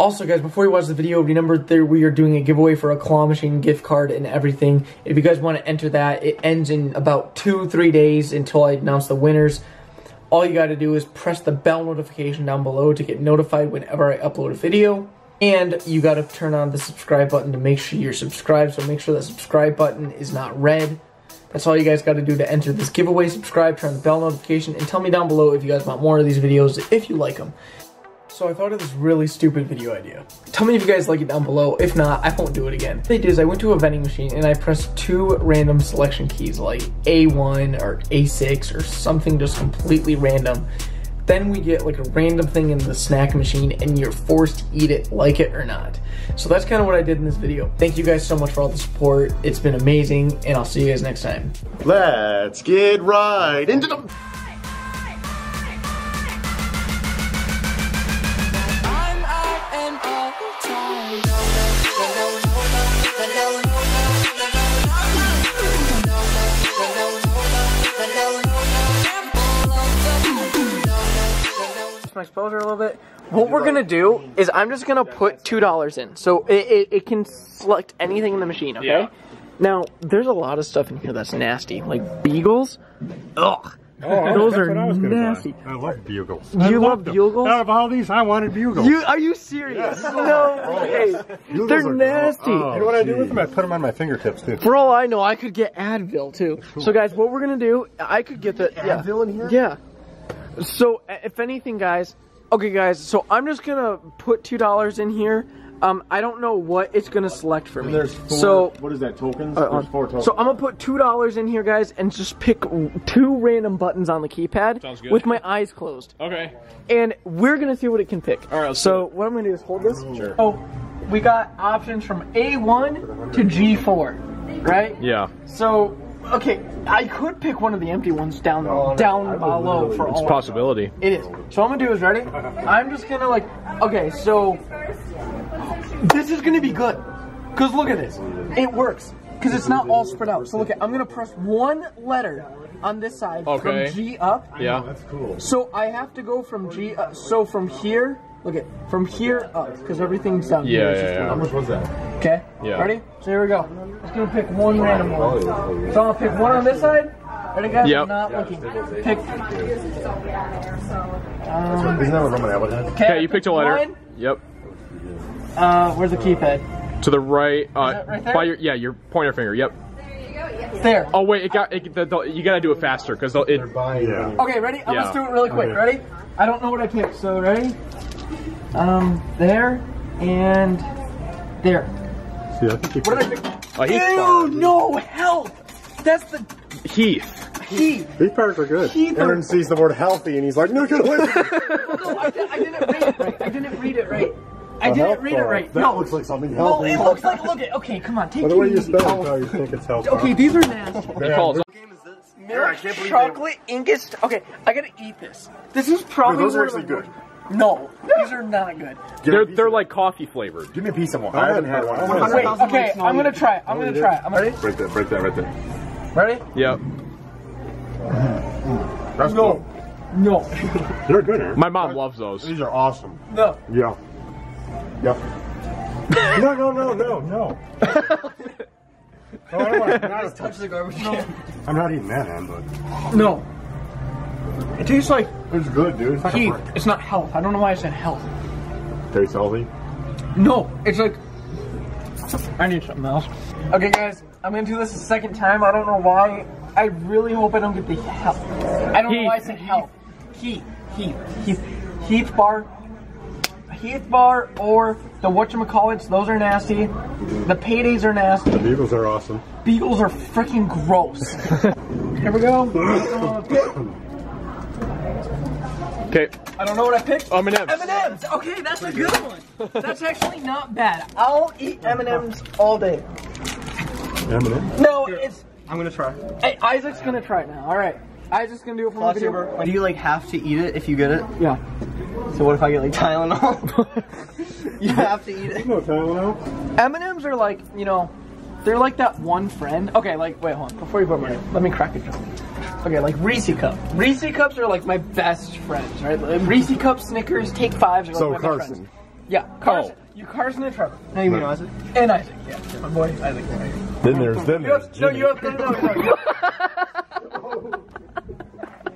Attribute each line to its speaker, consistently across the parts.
Speaker 1: Also, guys, before you watch the video, remember that we are doing a giveaway for a claw machine gift card and everything. If you guys want to enter that, it ends in about two, three days until I announce the winners. All you got to do is press the bell notification down below to get notified whenever I upload a video. And you got to turn on the subscribe button to make sure you're subscribed. So make sure that subscribe button is not red. That's all you guys got to do to enter this giveaway. Subscribe, turn the bell notification, and tell me down below if you guys want more of these videos, if you like them. So I thought of this really stupid video idea. Tell me if you guys like it down below. If not, I won't do it again. What I did is I went to a vending machine and I pressed two random selection keys like A1 or A6 or something just completely random. Then we get like a random thing in the snack machine and you're forced to eat it, like it or not. So that's kind of what I did in this video. Thank you guys so much for all the support. It's been amazing and I'll see you guys next time.
Speaker 2: Let's get right into the...
Speaker 1: my exposure a little bit. What we're gonna do is I'm just gonna put two dollars in, so it, it, it can select anything in the machine. Okay.
Speaker 3: Yeah.
Speaker 1: Now there's a lot of stuff in here that's nasty, like beagles. Ugh.
Speaker 3: Oh,
Speaker 1: Those are
Speaker 3: what I was gonna buy.
Speaker 1: nasty.
Speaker 3: I love bugles.
Speaker 1: You
Speaker 3: I
Speaker 1: love
Speaker 3: loved them.
Speaker 1: bugles?
Speaker 3: Out of all these, I wanted bugles.
Speaker 1: You are you serious? No oh, way.
Speaker 3: Bugles
Speaker 1: They're
Speaker 3: are-
Speaker 1: nasty.
Speaker 3: Oh, you know what I do with them? I put them on my fingertips too.
Speaker 1: For all I know, I could get Advil too. So guys, what we're gonna do? I could get the yeah.
Speaker 2: Advil in here?
Speaker 1: Yeah. So uh, if anything, guys. Okay, guys. So I'm just gonna put two dollars in here. Um, I don't know what it's gonna select for me.
Speaker 2: There's four,
Speaker 1: so
Speaker 2: what is that, tokens?
Speaker 1: Uh,
Speaker 2: There's four tokens.
Speaker 1: So I'm gonna put two dollars in here, guys, and just pick two random buttons on the keypad
Speaker 3: Sounds good.
Speaker 1: with my eyes closed,
Speaker 3: Okay.
Speaker 1: and we're gonna see what it can pick.
Speaker 3: All right, let's
Speaker 1: So
Speaker 3: do
Speaker 1: what I'm gonna do is hold this.
Speaker 3: Sure.
Speaker 1: Oh, we got options from A1 to G4, right?
Speaker 3: Yeah.
Speaker 1: So okay, I could pick one of the empty ones down down below for all.
Speaker 3: Possibility.
Speaker 1: It is. So what I'm gonna do is ready. I'm just gonna like. Okay, so this is gonna be good. Cause look at this. It works. Cause it's not all spread out. So look at. I'm gonna press one letter on this side
Speaker 3: Okay.
Speaker 1: from G up.
Speaker 3: Yeah. That's cool.
Speaker 1: So I have to go from G up. So from here. Look at from here up, because everything's down
Speaker 3: Yeah,
Speaker 1: here.
Speaker 3: Yeah, yeah.
Speaker 2: How much was that?
Speaker 1: Okay.
Speaker 3: Yeah.
Speaker 1: Ready? So here we go. Just gonna pick one random one. So I'm gonna pick one on this side. Ready, guys?
Speaker 3: Yep.
Speaker 1: I'm not looking. Pick.
Speaker 2: Isn't that what Roman Atwood had?
Speaker 3: Okay, you picked a letter.
Speaker 1: One.
Speaker 3: Yep.
Speaker 1: Uh, where's the keypad?
Speaker 3: To the right. Uh,
Speaker 1: right there?
Speaker 3: by your yeah, your pointer finger. Yep.
Speaker 1: There.
Speaker 3: Oh wait, it got it, the, the, you gotta do it faster because it.
Speaker 2: Yeah.
Speaker 1: Okay, ready? I'm
Speaker 3: Yeah.
Speaker 1: gonna do it really quick.
Speaker 2: Okay.
Speaker 1: Ready? I don't know what I picked, so ready? Um, there and there.
Speaker 2: See, I think you
Speaker 1: What did I pick?
Speaker 3: Oh, he's
Speaker 1: Ew,
Speaker 3: fine.
Speaker 1: no health. That's the
Speaker 3: Heath.
Speaker 1: key.
Speaker 2: These parts are good.
Speaker 1: Keith are-
Speaker 2: Aaron sees the word healthy and he's like, no, get away from me.
Speaker 1: No, I, did, I didn't read it right. I didn't read it right. I
Speaker 2: A
Speaker 1: didn't
Speaker 2: health
Speaker 1: read it right.
Speaker 2: That
Speaker 1: no.
Speaker 2: looks like something
Speaker 1: Well,
Speaker 2: healthy.
Speaker 1: it looks like. Look at. Okay, come on. Take
Speaker 2: By the
Speaker 1: it
Speaker 2: way you spell it, how you think it's healthy.
Speaker 1: Okay, these are nasty.
Speaker 3: He calls.
Speaker 1: Milk chocolate English. Okay, I gotta eat this. This is probably
Speaker 2: those are
Speaker 1: one of
Speaker 2: actually good.
Speaker 1: Worst- No, these are not good.
Speaker 3: They're they're like coffee flavored.
Speaker 2: Give me a piece of one. I haven't had one. I
Speaker 1: Wait, okay, I'm gonna try it. I'm gonna try it. I'm ready.
Speaker 2: Right there, right there, right there.
Speaker 1: Ready?
Speaker 3: Yep.
Speaker 2: That's
Speaker 1: No.
Speaker 2: cool.
Speaker 1: No.
Speaker 2: They're good, Aaron.
Speaker 3: My mom loves those.
Speaker 2: These are awesome.
Speaker 1: No.
Speaker 2: Yeah. Yep. no, no, no, no, no. oh, I don't want not touch the garbage. No. I'm not eating that, man, but
Speaker 1: No. It tastes like
Speaker 2: it's good, dude. It's like
Speaker 1: heat. It's not health. I don't know why I said health.
Speaker 2: Tastes healthy.
Speaker 1: No, it's like I need something else. Okay, guys, I'm gonna do this a second time. I don't know why. I really hope I don't get the health. I don't know why I said health. Heat, heat, heat, heat bar, heat bar, or the whatchamacallits. Those are nasty. The paydays are nasty.
Speaker 2: The beagles are awesome.
Speaker 1: Beagles are freaking gross. Here we go. Uh, pick.
Speaker 3: Okay.
Speaker 1: I don't know what I picked.
Speaker 3: M&Ms.
Speaker 1: M&Ms. Okay, that's a good one. That's actually not bad. I'll eat M&Ms all day.
Speaker 2: M&M.
Speaker 1: No, it's.
Speaker 4: I'm gonna try.
Speaker 1: Hey, Isaac's gonna try it now. All right. Isaac's gonna do it for the video.
Speaker 4: Lightsaber. Do you like have to eat it if you get it?
Speaker 1: Yeah.
Speaker 4: So what if I get like Tylenol? you have to eat it.
Speaker 2: No Tylenol.
Speaker 1: M&Ms are like, you know, they're like that one friend. Okay, like, wait, hold on. Before you put my, let me crack it. Okay, like Reese cup. Reese cups are like my best friends, right? Like, Reese cups, Snickers, Take Fives are like
Speaker 2: So
Speaker 1: my best
Speaker 2: Carson.
Speaker 1: friends. Yeah, Carson. You Carson and Trevor.
Speaker 4: Hey, you mean Isaac?
Speaker 1: And Isaac. Yeah, my boy Isaac.
Speaker 2: Then there's then there's
Speaker 1: have, no, you have, no, no, no, no.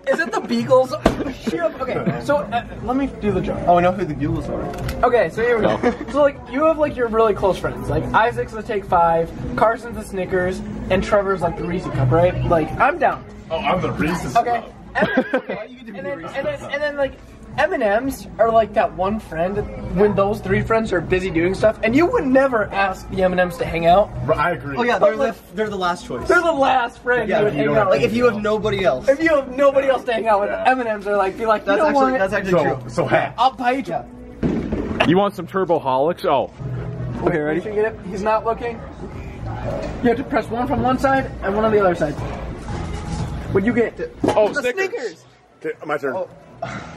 Speaker 1: Is it the Beagles? Okay, so uh, let me do the joke.
Speaker 4: Oh, I know who the Bugles are.
Speaker 1: Okay, so here we go. So like you have like your really close friends. Like Isaac's the Take Five, Carson's the Snickers, and Trevor's like the Reese Cup, right? Like I'm down.
Speaker 2: Oh, I'm the Reese's.
Speaker 1: Okay. And, okay. and, then, and, then, and then like M and M's are like that one friend when those three friends are busy doing stuff, and you would never ask the M and M's to hang out.
Speaker 2: I agree.
Speaker 4: Oh yeah, they're
Speaker 1: like-
Speaker 4: the they're the last choice.
Speaker 1: They're the last friend
Speaker 4: Yeah,
Speaker 1: you would
Speaker 4: you
Speaker 1: hang out.
Speaker 4: Like if you have nobody else.
Speaker 1: if you have nobody else to hang out with,
Speaker 2: Yeah.
Speaker 1: M and M's are like be like, you
Speaker 4: That's
Speaker 1: know
Speaker 4: actually
Speaker 1: what?
Speaker 4: that's actually
Speaker 2: So
Speaker 4: true.
Speaker 2: so hat.
Speaker 1: I'll buy you.
Speaker 3: You want some turbo holics? Oh,
Speaker 1: Okay, ready? You get it? He's not looking. You have to press one from one side and one on the other side. What'd you get?
Speaker 3: oh,
Speaker 1: The
Speaker 3: Snickers.
Speaker 1: Snickers.
Speaker 2: Okay, my turn.
Speaker 1: Oh,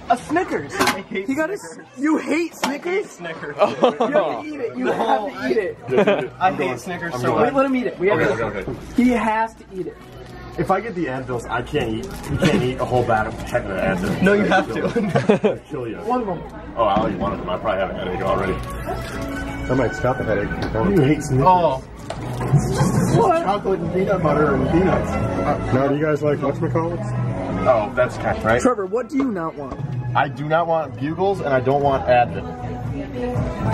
Speaker 1: a Snickers.
Speaker 4: I hate
Speaker 1: He got a.
Speaker 4: Snickers.
Speaker 1: You hate Snickers?
Speaker 4: Snickers.
Speaker 1: You have to eat it. You have to eat it.
Speaker 4: I hate Snickers so
Speaker 1: Wait, let him eat it. We have
Speaker 2: Okay,
Speaker 1: to.
Speaker 2: okay, okay.
Speaker 1: He has to eat it.
Speaker 2: If I get the Advils, I can't eat. You can't eat a whole bag of heck of Advil.
Speaker 4: No, you have to.
Speaker 2: I'll kill you.
Speaker 1: One of them.
Speaker 2: Oh, I'll eat one of them. I probably have a headache already. I might stop a headache. You hate Snickers.
Speaker 4: oh,
Speaker 1: What?
Speaker 2: Chocolate and peanut butter and peanuts. now, do you guys like whatchamacallits? Oh, that's kind right.
Speaker 1: Trevor, what do you not want?
Speaker 2: I do not want bugles and I don't want Advil.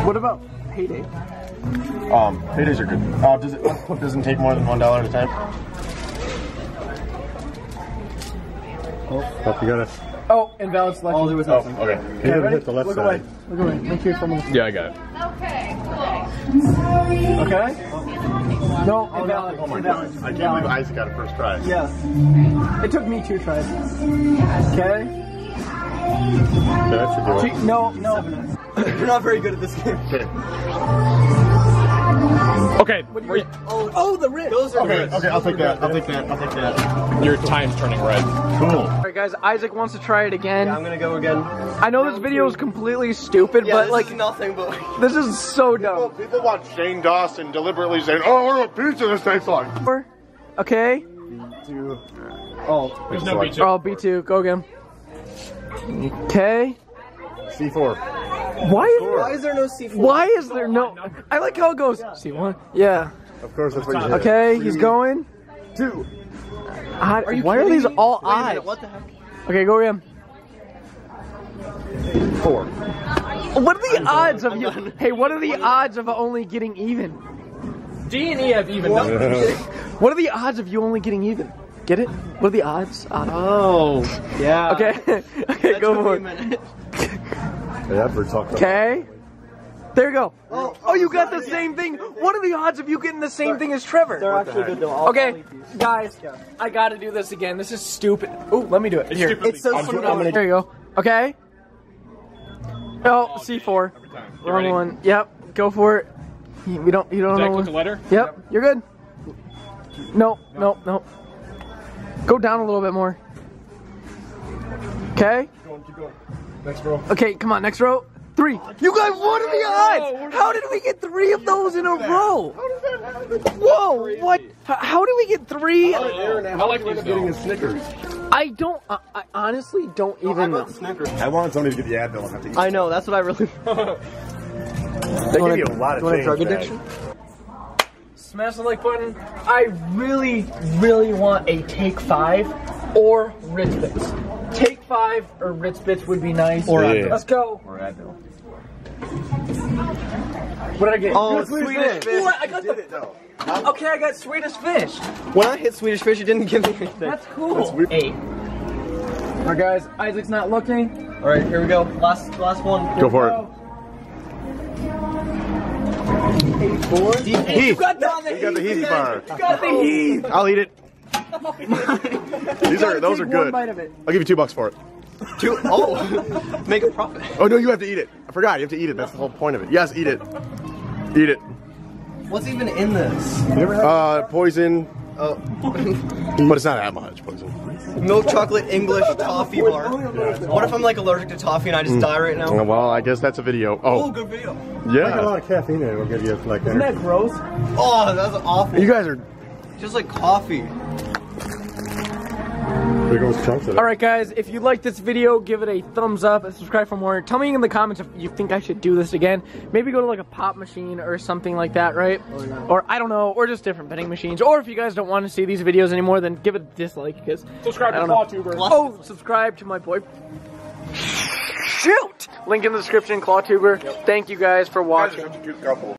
Speaker 1: What about payday?
Speaker 2: Um, paydays are good. Uh, does it doesn't take more than one dollar at a time? Oh, hope you got it.
Speaker 1: Oh, invalid selection.
Speaker 4: oh, there was
Speaker 2: Oh, okay.
Speaker 1: Okay,
Speaker 2: You hit the left
Speaker 1: Look
Speaker 2: side.
Speaker 1: away. Look away. Make sure someone.
Speaker 3: Yeah, I got it.
Speaker 1: Okay. No, invalid.
Speaker 2: Oh, oh my
Speaker 1: invalid.
Speaker 2: god! I can't believe Isaac got it first try.
Speaker 1: Yeah. It took me two tries. Okay.
Speaker 2: Okay, that should do it.
Speaker 1: no, no.
Speaker 4: You're not very good at this game.
Speaker 2: Okay.
Speaker 3: Okay, wait,
Speaker 1: oh, oh, the rib.
Speaker 4: Those are
Speaker 2: Okay,
Speaker 4: good.
Speaker 2: okay, I'll take that. I'll take that. I'll take that.
Speaker 3: your time's turning red.
Speaker 2: Cool.
Speaker 1: All right, guys. Isaac wants to try it again.
Speaker 4: Yeah, I'm gonna go again.
Speaker 1: I know this video is completely stupid,
Speaker 4: Yeah,
Speaker 1: but
Speaker 4: this
Speaker 1: like
Speaker 4: is nothing but
Speaker 1: this is so dumb.
Speaker 2: People want Shane Dawson deliberately saying, "Oh, what a pizza this tastes like."
Speaker 1: Okay.
Speaker 2: B2.
Speaker 4: oh.
Speaker 3: There's no beach.
Speaker 1: Oh, B2. Go again. Okay.
Speaker 2: C four.
Speaker 1: Why is
Speaker 4: Why is there no C4?
Speaker 1: why is there no? I like how it goes. C1? Yeah.
Speaker 2: Of course, that's what you said.
Speaker 1: Okay. He's going.
Speaker 2: Two.
Speaker 1: Odd- why are these all
Speaker 4: Wait a minute, what the heck?
Speaker 1: Okay, go again.
Speaker 2: Four.
Speaker 1: What are the odds of you? Hey, what are the odds of only getting even?
Speaker 3: D and E have even
Speaker 1: What are the odds of you only getting even? Get it? What are the odds? Odd.
Speaker 4: Oh, yeah.
Speaker 1: Okay. okay,
Speaker 4: That
Speaker 1: go for
Speaker 4: me a
Speaker 1: it. Okay. There you go.
Speaker 4: Oh,
Speaker 1: Oh, oh you got the same thing. What are the odds of you getting the same thing as
Speaker 4: They're
Speaker 1: Trevor?
Speaker 4: actually good though. I'll- I'll
Speaker 1: Okay,
Speaker 4: eat these.
Speaker 1: guys, I gotta do this again. This is stupid. Oh, let me do it. Here.
Speaker 4: It's so
Speaker 2: I'm
Speaker 4: stupid.
Speaker 2: gonna- I'm gonna-
Speaker 1: There you go. Okay. Oh, C4.
Speaker 3: You
Speaker 1: Wrong
Speaker 3: ready?
Speaker 1: one. Yep. Go for it. We don't. You don't
Speaker 3: Zach,
Speaker 1: know.
Speaker 3: click the letter.
Speaker 1: Yep. You're good. No. No. No. Go down a little bit more. Okay.
Speaker 2: Keep going, keep going. Next row.
Speaker 1: Okay. Come on. Next row. Three. You got one of the odds. How did we get three of those in a row? Whoa! What? How did we get three?
Speaker 3: I like these
Speaker 2: Getting a Snickers.
Speaker 1: I don't. I, I honestly don't even know.
Speaker 4: Snickers.
Speaker 2: I wanted somebody to get the Advil and have to eat.
Speaker 4: I know. That's what I really.
Speaker 2: They give you a lot of
Speaker 4: want a drug
Speaker 2: man.
Speaker 4: addiction?
Speaker 1: Smash the like button. I really, really want a take five or Ritz Bits. Take five or Ritz Bits would be nice.
Speaker 2: Or Yeah.
Speaker 1: Let's go.
Speaker 2: Or Advil.
Speaker 1: What did I get?
Speaker 4: Oh,
Speaker 1: Good
Speaker 4: Swedish fish.
Speaker 1: What? I got the.
Speaker 2: though.
Speaker 1: Okay, I got Swedish fish.
Speaker 4: When I hit Swedish fish, it didn't give me anything.
Speaker 1: That's cool. That's Eight. Alright, guys. Isaac's not looking.
Speaker 4: All right, here we go. Last, last one.
Speaker 2: Go for it.
Speaker 1: Eight, four.
Speaker 2: Heath.
Speaker 1: You got the,
Speaker 2: You got the Heath bar.
Speaker 1: You got the heat.
Speaker 2: I'll eat it. These are those are good.
Speaker 1: bite of it.
Speaker 2: I'll give you two bucks for it.
Speaker 4: Two. Oh, make a profit.
Speaker 2: Oh no, you have to eat it. I forgot. You have to eat it. That's the whole point of it. Yes, eat it. Eat it.
Speaker 4: What's even in this?
Speaker 2: Uh, poison,
Speaker 4: Oh,
Speaker 2: but it's not that much poison.
Speaker 4: milk chocolate English toffee bar. What if I'm like allergic to toffee and I just die right now?
Speaker 2: Oh, well, I guess that's a video.
Speaker 4: Oh,
Speaker 2: Oh,
Speaker 4: good video.
Speaker 2: yeah.
Speaker 5: Like a lot of caffeine in it will give you like
Speaker 1: Isn't that gross?
Speaker 4: Oh, that's awful.
Speaker 2: You guys are.
Speaker 4: Just like coffee.
Speaker 1: All right, guys, if you like this video, give it a thumbs up and subscribe for more. Tell me in the comments if you think I should do this again. Maybe go to like a pop machine or something like that, right? Or I don't know, or just different vending machines. Or if you guys don't want to see these videos anymore, then give it a dislike because
Speaker 3: Subscribe
Speaker 1: I
Speaker 3: to
Speaker 1: don't know.
Speaker 3: Clawtuber.
Speaker 1: Oh, subscribe to my boy. Shoot! Link in the description, ClawTuber. Thank you guys for watching.
Speaker 2: Cute couple.